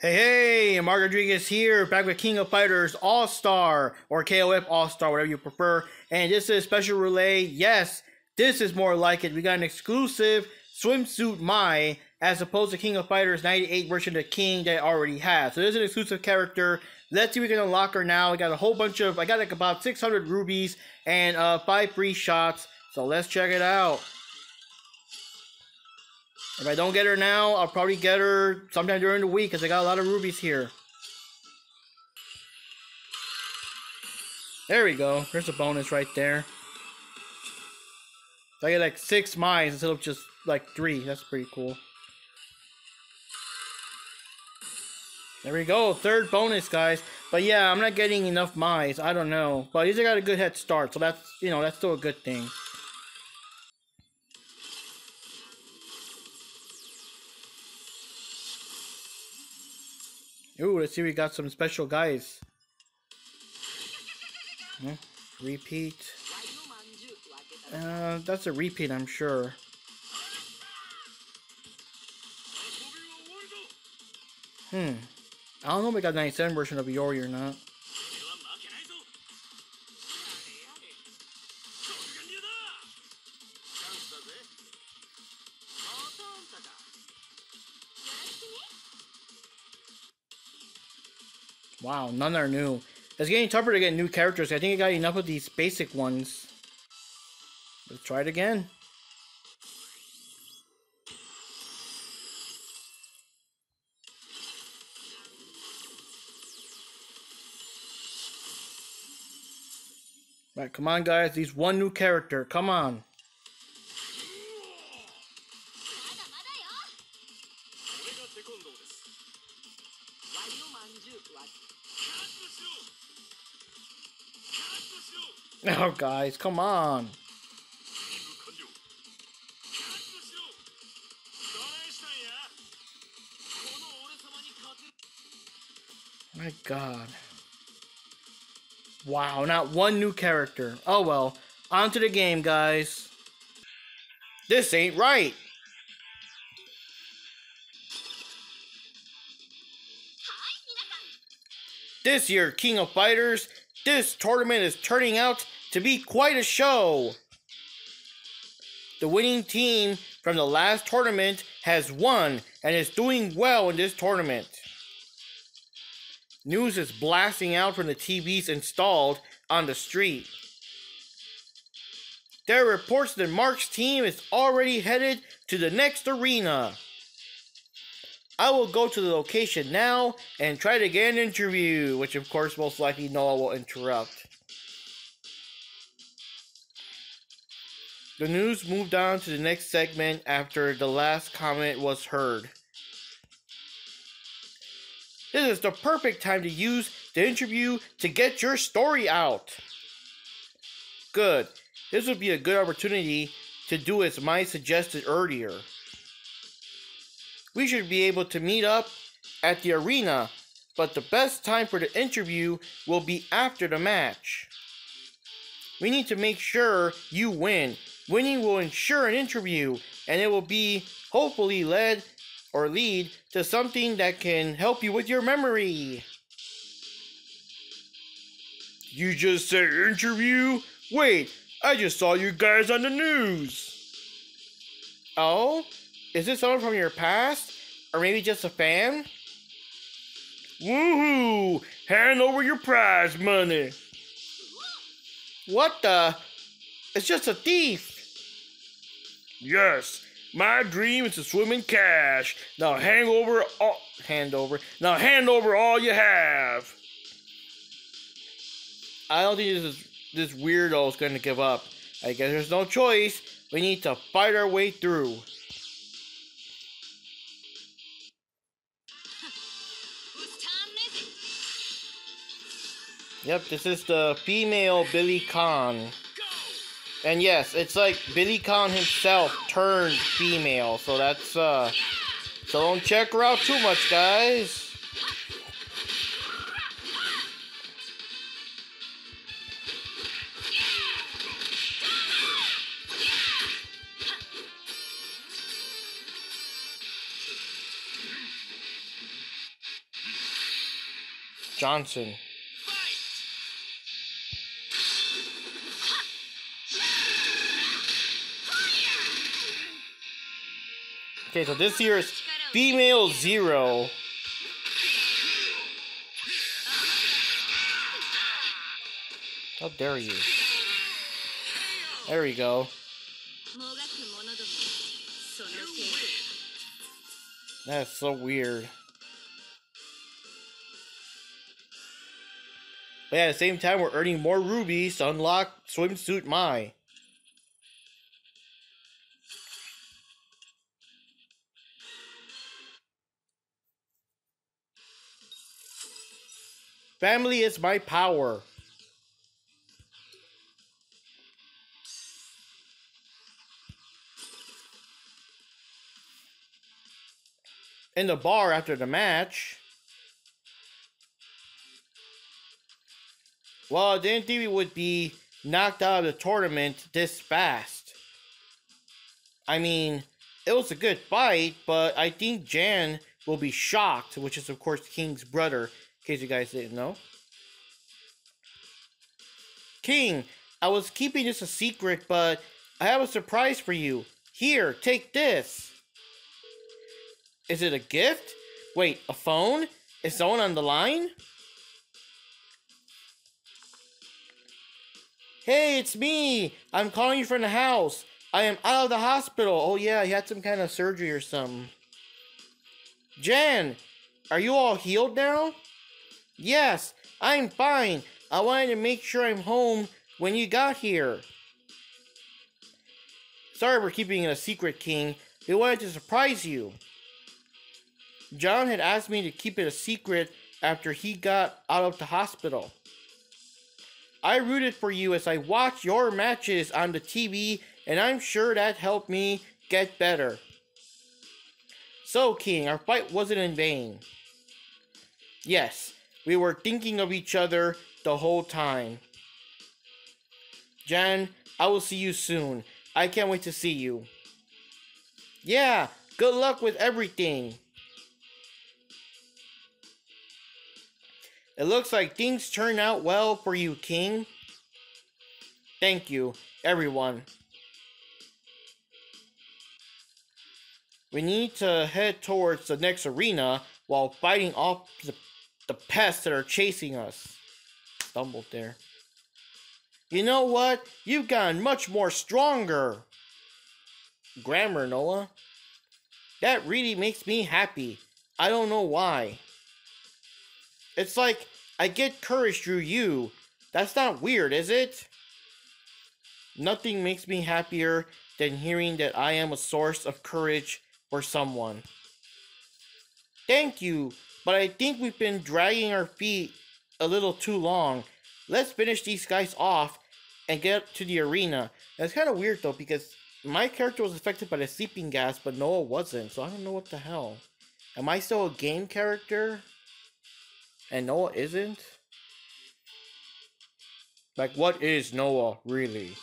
Hey, hey, Mark Rodriguez here, back with King of Fighters All Star, or KOF All Star, whatever you prefer. And this is special relay. Yes, this is more like it. We got an exclusive swimsuit Mai, as opposed to King of Fighters 98 version of King that I already has. So this is an exclusive character. Let's see if we can unlock her now. I got a whole bunch of, I got like about 600 rubies and uh, five free shots. So let's check it out. If I don't get her now, I'll probably get her sometime during the week because I got a lot of rubies here. There we go. There's a bonus right there. So I get like six mines instead of just like three. That's pretty cool. There we go. Third bonus, guys. But yeah, I'm not getting enough mines. I don't know. But at least I got a good head start. So that's, you know, that's still a good thing. Ooh, let's see. We got some special guys. Hmm, repeat. Uh, that's a repeat, I'm sure. Hmm. I don't know if we got 97 version of Yuri or not. Wow, none are new. It's getting tougher to get new characters. I think I got enough of these basic ones. Let's try it again. Right, come on guys, these one new character, come on. Oh, guys, come on. My god. Wow, not one new character. Oh well. On to the game, guys. This ain't right. This year, King of Fighters, this tournament is turning out to be quite a show. The winning team from the last tournament has won and is doing well in this tournament. News is blasting out from the TVs installed on the street. There are reports that Mark's team is already headed to the next arena. I will go to the location now and try to get an interview, which of course most likely Noah will interrupt. The news moved on to the next segment after the last comment was heard. This is the perfect time to use the interview to get your story out. Good. This would be a good opportunity to do as Mai suggested earlier. We should be able to meet up at the arena, but the best time for the interview will be after the match. We need to make sure you win. Winning will ensure an interview, and it will be hopefully led or lead to something that can help you with your memory. You just said interview? Wait, I just saw you guys on the news. Oh? Is this someone from your past? Or maybe just a fan? Woohoo! Hand over your prize money. What the? It's just a thief. Yes, my dream is to swim in cash. Now hand over all hand over. Now hand over all you have. I don't think this is this weirdo is gonna give up. I guess there's no choice. We need to fight our way through. Yep, this is the female Billy Khan. And yes, it's like Billy Khan himself turned female, so that's uh so don't check her out too much, guys. Johnson. Okay, so this is female zero. How dare you? There we go. That's so weird. But at the same time, we're earning more rubies to unlock Swimsuit Mai. Family is my power. In the bar after the match. Well, I didn't think we would be knocked out of the tournament this fast. I mean, it was a good fight, but I think Jan will be shocked, which is, of course, King's brother, case you guys didn't know. King, I was keeping this a secret, but I have a surprise for you. Here, take this. Is it a gift? Wait, a phone? Is someone on the line? Hey, it's me. I'm calling you from the house. I am out of the hospital. Oh, yeah, he had some kind of surgery or something. Jan, are you all healed now? Yes, I'm fine. I wanted to make sure I'm home when you got here. Sorry we're keeping it a secret, King. We wanted to surprise you. Jan had asked me to keep it a secret after he got out of the hospital. I rooted for you as I watched your matches on the TV, and I'm sure that helped me get better. So, King, our fight wasn't in vain. Yes, we were thinking of each other the whole time. Jan, I will see you soon. I can't wait to see you. Yeah, good luck with everything. It looks like things turned out well for you, King. Thank you, everyone. We need to head towards the next arena while fighting off the, the pests that are chasing us. Stumbled there. You know what? You've gotten much more stronger. Grammar, Noah. That really makes me happy. I don't know why. It's like I get courage through you. That's not weird, is it? Nothing makes me happier than hearing that I am a source of courage for someone. Thank you, but I think we've been dragging our feet a little too long. Let's finish these guys off and get to the arena. That's kind of weird though because my character was affected by the sleeping gas, but Noah wasn't, so I don't know what the hell. Am I still a game character? and Noah isn't? Like, what is Noah really?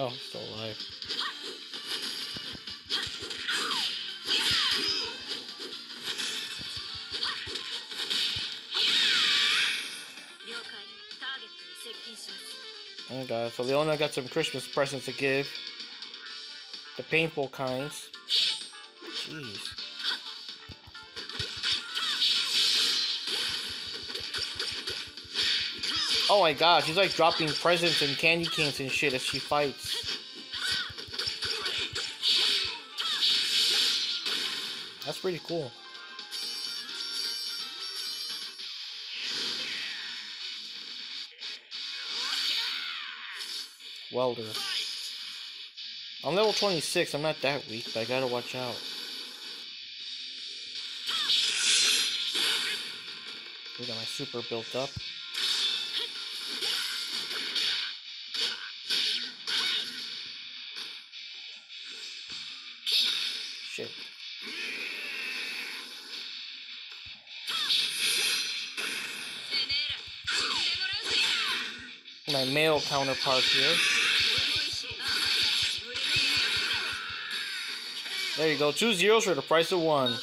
Oh, still alive. Oh okay, so Leona got some Christmas presents to give. The painful kinds. Jeez. Oh my god, she's like dropping presents and candy canes and shit as she fights. That's pretty cool. welder. I'm level 26, I'm not that weak, but I gotta watch out. We got my super built up. Shit. my male counterpart here. There you go, two zeros for the price of one.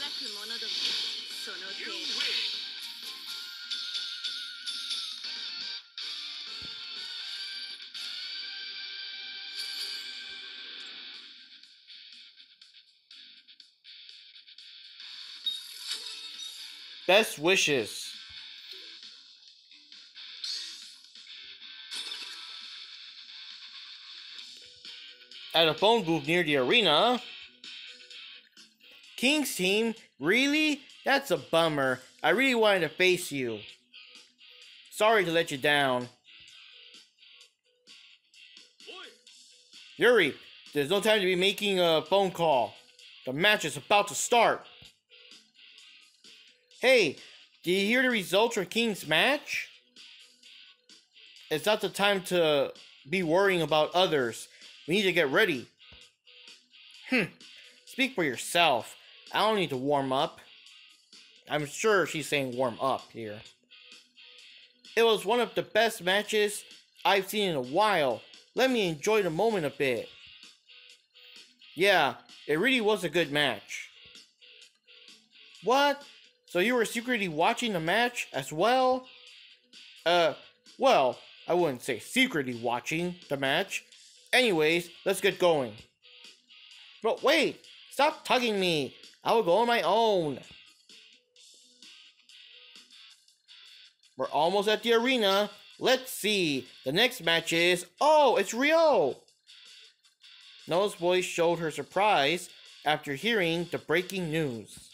Best wishes. At a phone booth near the arena. King's team? Really? That's a bummer. I really wanted to face you. Sorry to let you down. Yuri, there's no time to be making a phone call. The match is about to start. Hey, did you hear the results for King's match? It's not the time to be worrying about others. We need to get ready. Hmm. Speak for yourself. I don't need to warm up. I'm sure she's saying warm up here. It was one of the best matches I've seen in a while. Let me enjoy the moment a bit. Yeah, it really was a good match. What? So you were secretly watching the match as well? Uh, well, I wouldn't say secretly watching the match. Anyways, let's get going. But wait, stop tugging me. I will go on my own. We're almost at the arena. Let's see. The next match is... Oh, it's Ryo! Noah's voice showed her surprise after hearing the breaking news.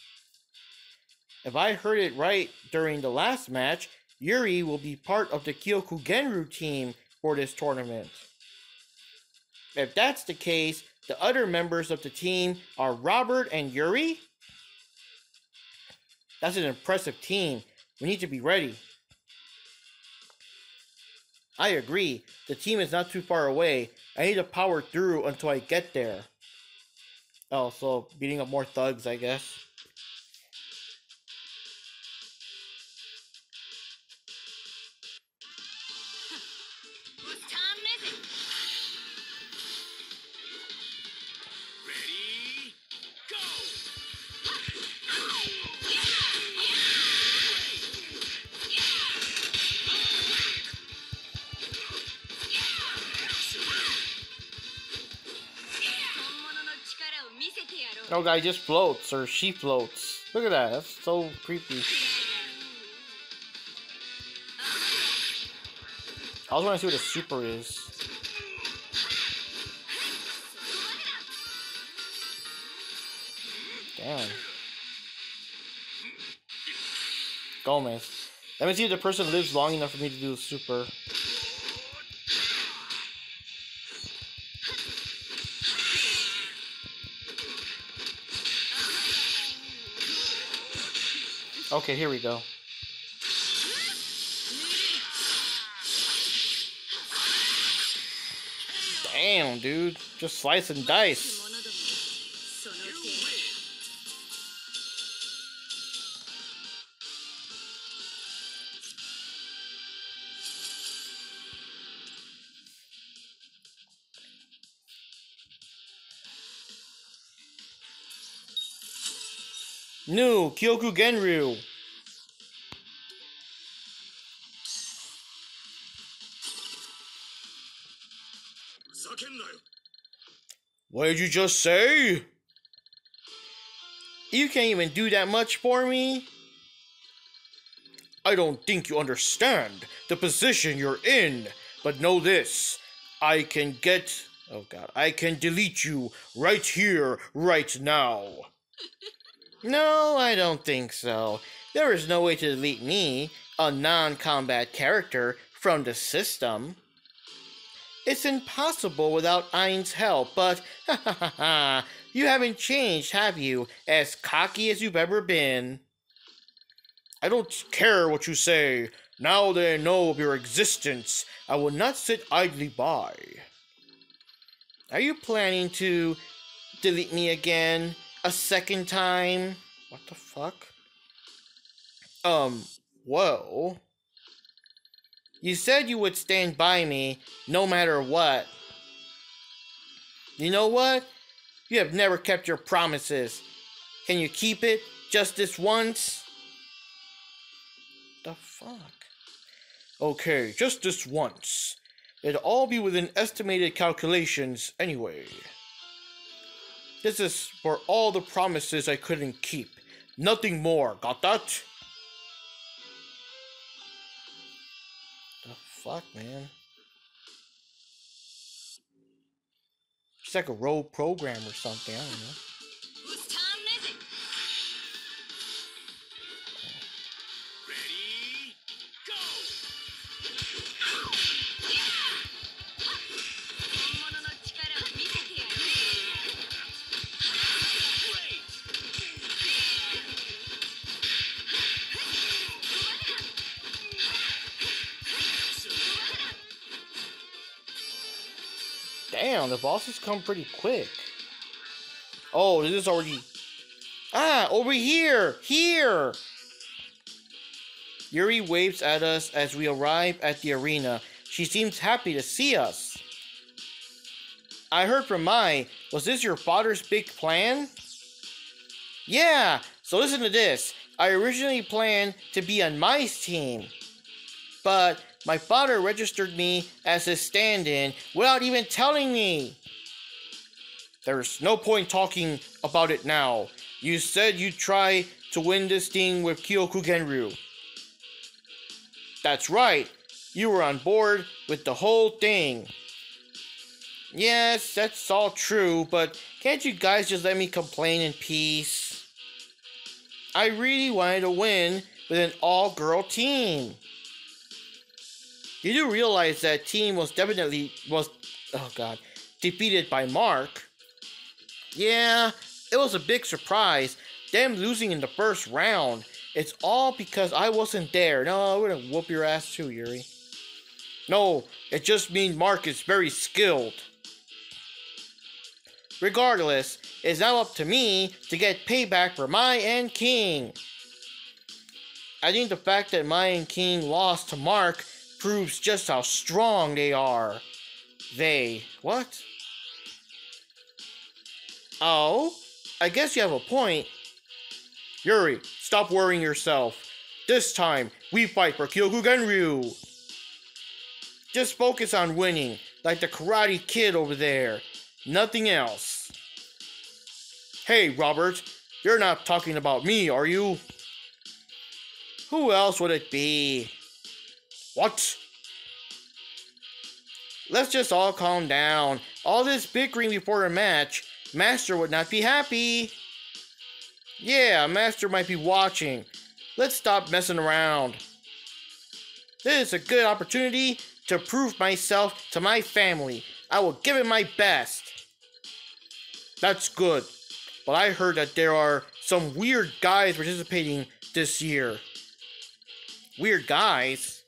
If I heard it right during the last match, Yuri will be part of the Kyokugenryu team for this tournament. If that's the case, the other members of the team are Robert and Yuri? That's an impressive team. We need to be ready. I agree. The team is not too far away. I need to power through until I get there. Oh, so beating up more thugs, I guess. No guy just floats or she floats. Look at that. That's so creepy. I was want to see what a super is. Damn. Gomez. Let me see if the person lives long enough for me to do a super. Okay, here we go. Damn, dude. Just slice and dice. Kyoku Genryu. What did you just say? You can't even do that much for me? I don't think you understand the position you're in, but know this. I can get. Oh god. I can delete you right here, right now. no, I don't think so. There is no way to delete me, a non combat character, from the system. It's impossible without Ain's help, but ha ha ha ha, you haven't changed, have you? As cocky as you've ever been. I don't care what you say. Now that I know of your existence, I will not sit idly by. Are you planning to delete me again? A second time? What the fuck? Um, whoa. You said you would stand by me no matter what. You know what? You have never kept your promises. Can you keep it just this once? The fuck? Okay, just this once. It'll all be within estimated calculations anyway. This is for all the promises I couldn't keep. Nothing more. Got that? The fuck, man? It's like a road program or something. I don't know. Damn, the bosses come pretty quick. Oh, this is already. Ah, over here! Here! Yuri waves at us as we arrive at the arena. She seems happy to see us. I heard from Mai. Was this your father's big plan? Yeah, so listen to this. I originally planned to be on Mai's team. But my father registered me as his stand in without even telling me. There's no point talking about it now. You said you'd try to win this thing with Kyoku Genryu. That's right. You were on board with the whole thing. Yes, that's all true, but can't you guys just let me complain in peace? I really wanted to win with an all girl team. You do realize that team was definitely was oh god defeated by Mark. Yeah, it was a big surprise. Them losing in the first round. It's all because I wasn't there. No, I'm gonna whoop your ass too, Yuri. No, it just means Mark is very skilled. Regardless, it's now up to me to get payback for Mai and King. I think the fact that Mai and King lost to Mark proves just how strong they are. They. What? Oh? I guess you have a point. Yuri, stop worrying yourself. This time, we fight for Kyoku Genryu. Just focus on winning, like the Karate Kid over there. Nothing else. Hey, Robert, you're not talking about me, are you? Who else would it be? What? Let's just all calm down. All this bickering before a match, Master would not be happy. Yeah, Master might be watching. Let's stop messing around. This is a good opportunity to prove myself to my family. I will give it my best. That's good. But I heard that there are some weird guys participating this year. Weird guys?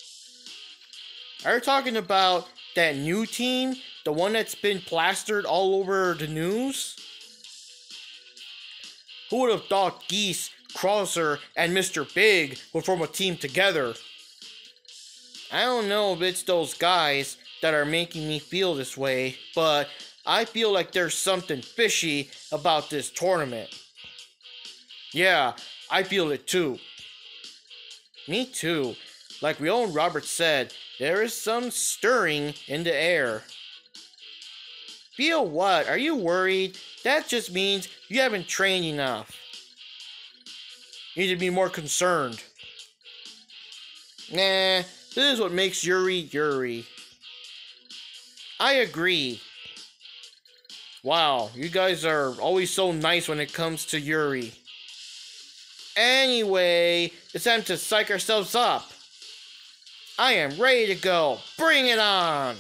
Are you talking about that new team? The one that's been plastered all over the news? Who would have thought Geese, Krauser, and Mr. Big would form a team together? I don't know if it's those guys that are making me feel this way, but I feel like there's something fishy about this tournament. Yeah, I feel it too. Me too. Like we own Robert said, there is some stirring in the air. Feel what? Are you worried? That just means you haven't trained enough. You need to be more concerned. Nah, this is what makes Yuri Yuri. I agree. Wow, you guys are always so nice when it comes to Yuri. Anyway, it's time to psych ourselves up. I am ready to go. Bring it on!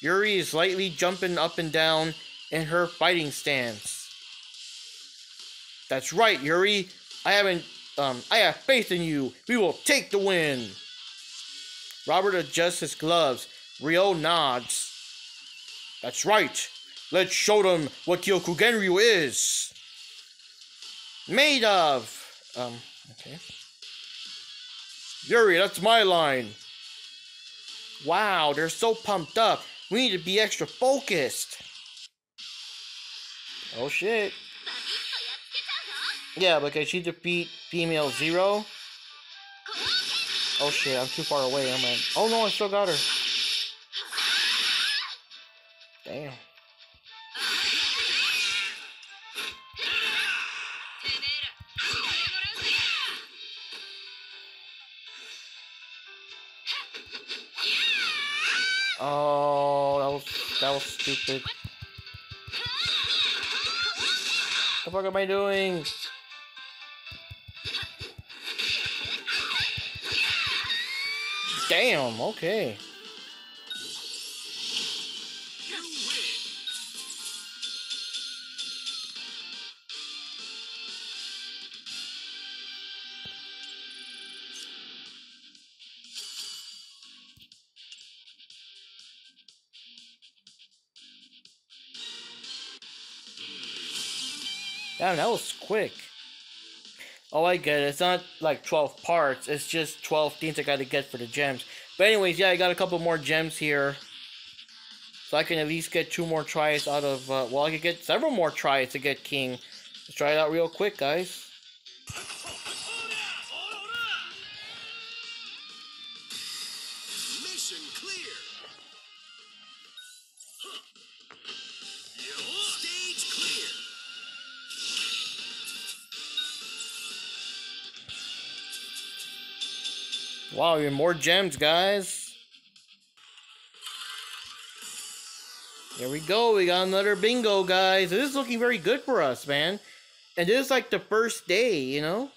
Yuri is lightly jumping up and down in her fighting stance. That's right, Yuri. I haven't um I have faith in you. We will take the win. Robert adjusts his gloves. Ryo nods. That's right. Let's show them what Kyoku Genryu is. Made of. Um, okay. Yuri, that's my line. Wow, they're so pumped up. We need to be extra focused. Oh shit. Yeah, but can she defeat female zero? Oh shit, I'm too far away. I'm like, oh no, I still got her. Oh, that was that was stupid. The fuck am I doing? Damn. Okay. That was quick. Oh, I get it. It's not like 12 parts. It's just 12 things I gotta get for the gems. But anyways, yeah, I got a couple more gems here. So I can at least get two more tries out of, uh, well, I could get several more tries to get King. Let's try it out real quick, guys. Wow, even more gems, guys. There we go. We got another bingo, guys. This is looking very good for us, man. And this is like the first day, you know?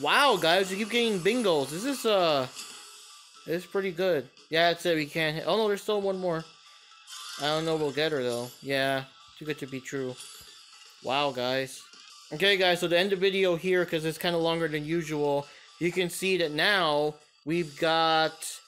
Wow, guys, we keep getting bingos. This is, uh, this is pretty good. Yeah, that's it. We can't hit. Oh, no, there's still one more. I don't know we'll get her, though. Yeah, too good to be true. Wow, guys. Okay, guys, so to end the video here, because it's kind of longer than usual, you can see that now we've got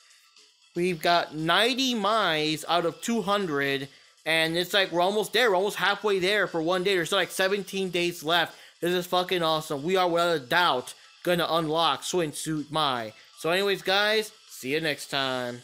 we've got 90 miles out of 200, and it's like we're almost there. We're almost halfway there for one day. There's still like 17 days left. This is fucking awesome. We are without a doubt gonna unlock Swimsuit Mai. So, anyways, guys, see you next time.